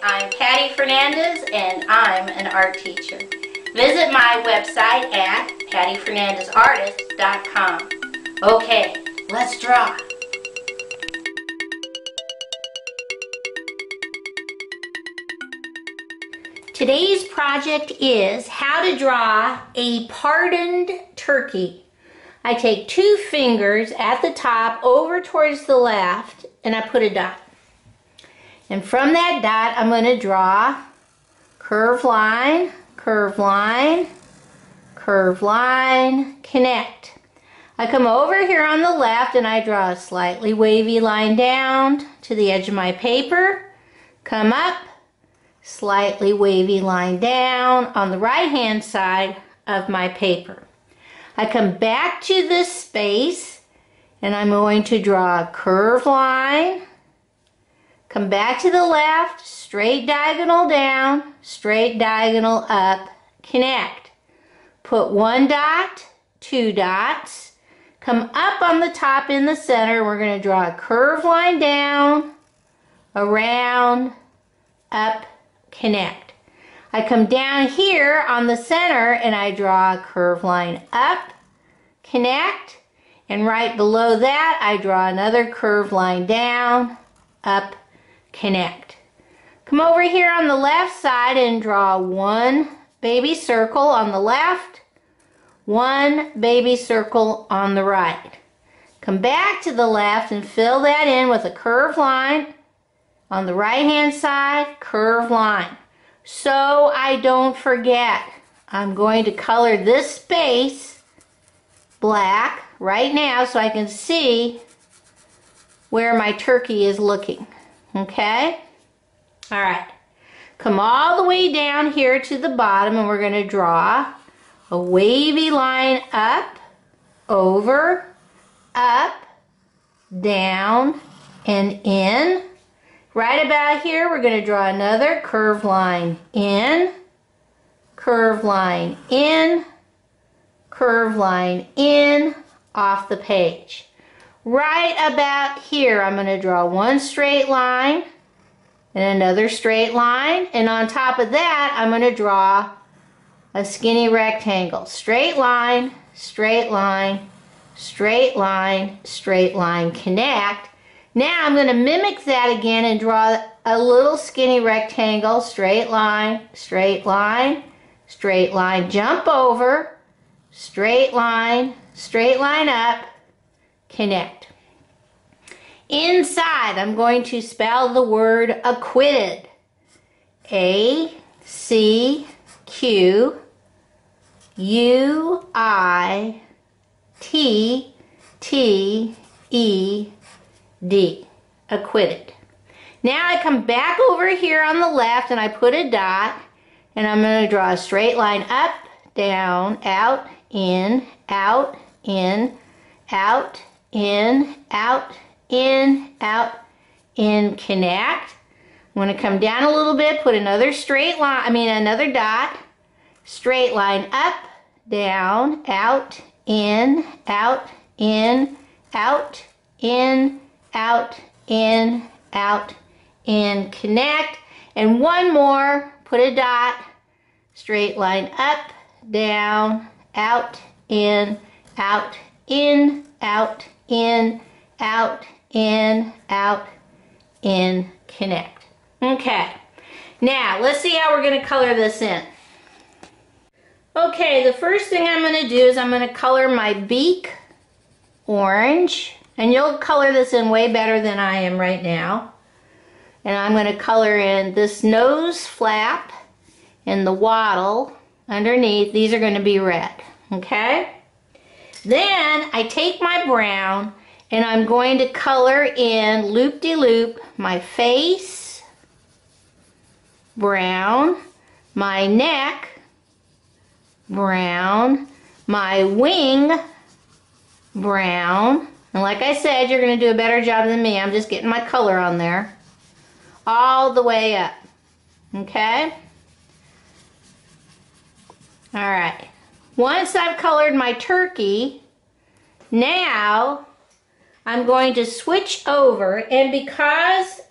I'm Patty Fernandez and I'm an art teacher. Visit my website at pattyfernandezartist.com. Okay, let's draw. Today's project is how to draw a pardoned turkey. I take two fingers at the top over towards the left and I put a dot. And from that dot I'm going to draw curve line, curve line, curve line, connect. I come over here on the left and I draw a slightly wavy line down to the edge of my paper, come up, slightly wavy line down on the right hand side of my paper. I come back to this space and I'm going to draw a curve line, come back to the left, straight diagonal down, straight diagonal up, connect. Put one dot, two dots, come up on the top in the center, we're going to draw a curve line down, around, up, connect. I come down here on the center and I draw a curve line up, connect, and right below that I draw another curve line down, up, connect. Come over here on the left side and draw one baby circle on the left, one baby circle on the right. Come back to the left and fill that in with a curved line on the right hand side, curved line. So I don't forget, I'm going to color this space black right now so I can see where my turkey is looking. Okay? All right. Come all the way down here to the bottom and we're going to draw a wavy line up, over, up, down, and in. Right about here, we're going to draw another curved line in, curved line in, curved line in, off the page. Right about here, I'm going to draw one straight line and another straight line. And on top of that, I'm going to draw a skinny rectangle. Straight line, straight line, straight line, straight line, connect. Now I'm going to mimic that again and draw a little skinny rectangle, straight line, straight line, straight line, jump over, straight line, straight line up, connect. Inside, I'm going to spell the word acquitted. A C Q U I T T E D, acquitted. Now I come back over here on the left and I put a dot and I'm going to draw a straight line up, down, out, in, out, in, out, in, out, in, out, in, connect. I'm going to come down a little bit, put another straight line, I mean another dot, straight line up, down, out, in, out, in, out, in, out, in, out, in, connect. And one more, put a dot, straight line up, down, out, in, out, in, out, in, out, in, out, in, connect. Okay, now let's see how we're to color this in. Okay, the first thing I'm to do is I'm to color my beak orange. And you'll color this in way better than I am right now. And I'm to color in this nose flap and the waddle underneath. These are to be red, okay? Then I take my brown and I'm going to color in loop-de-loop -loop my face, brown, my neck, brown, my wing, brown, and like I said, you're going to do a better job than me. I'm just getting my color on there. All the way up. Okay? Alright. Once I've colored my turkey, now I'm going to switch over and because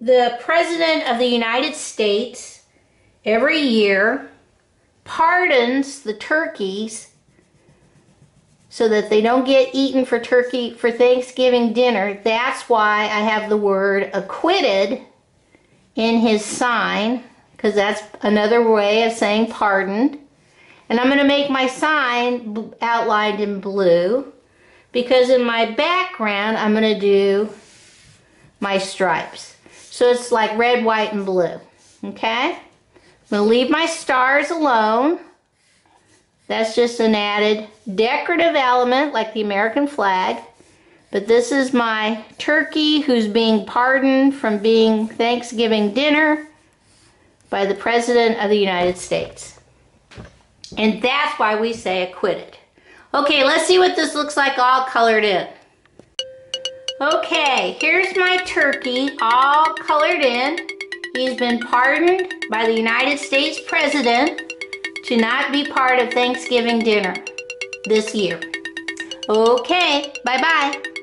the President of the United States every year pardons the turkeys so that they don't get eaten for turkey for Thanksgiving dinner. That's why I have the word acquitted in his sign because that's another way of saying pardoned. And I'm going to make my sign outlined in blue because in my background I'm going to do my stripes. So it's like red, white, and blue. Okay? I'm going to leave my stars alone. That's just an added decorative element like the American flag. But this is my turkey who's being pardoned from being Thanksgiving dinner by the President of the United States. And that's why we say acquitted. Okay, let's see what this looks like all colored in. Okay, here's my turkey all colored in. He's been pardoned by the United States President to not be part of Thanksgiving dinner this year. Okay, bye-bye.